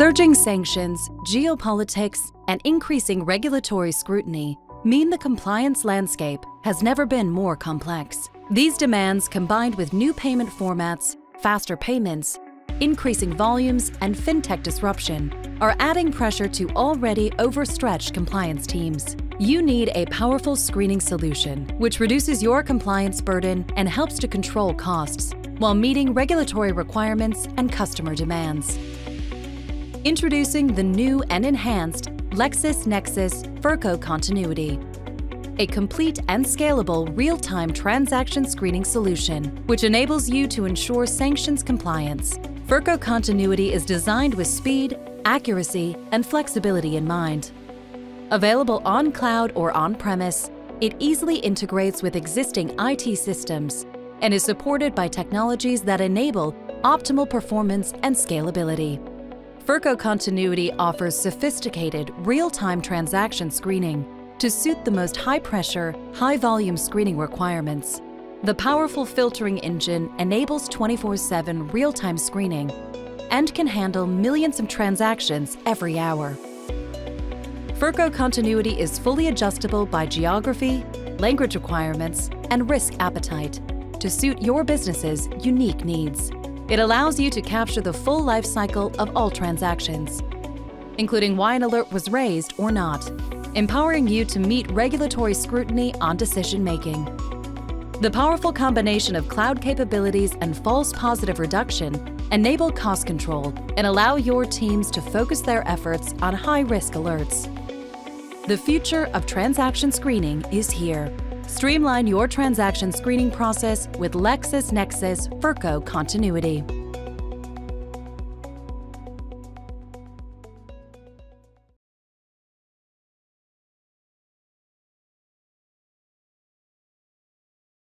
Surging sanctions, geopolitics, and increasing regulatory scrutiny mean the compliance landscape has never been more complex. These demands, combined with new payment formats, faster payments, increasing volumes, and fintech disruption, are adding pressure to already overstretched compliance teams. You need a powerful screening solution which reduces your compliance burden and helps to control costs while meeting regulatory requirements and customer demands. Introducing the new and enhanced LexisNexis Firco Continuity, a complete and scalable real-time transaction screening solution, which enables you to ensure sanctions compliance. Firco Continuity is designed with speed, accuracy, and flexibility in mind. Available on cloud or on-premise, it easily integrates with existing IT systems and is supported by technologies that enable optimal performance and scalability. FIRCO Continuity offers sophisticated, real-time transaction screening to suit the most high-pressure, high-volume screening requirements. The powerful filtering engine enables 24-7 real-time screening and can handle millions of transactions every hour. FIRCO Continuity is fully adjustable by geography, language requirements, and risk appetite to suit your business's unique needs. It allows you to capture the full life cycle of all transactions, including why an alert was raised or not, empowering you to meet regulatory scrutiny on decision making. The powerful combination of cloud capabilities and false positive reduction enable cost control and allow your teams to focus their efforts on high-risk alerts. The future of transaction screening is here. Streamline your transaction screening process with LexisNexis FIRCO Continuity.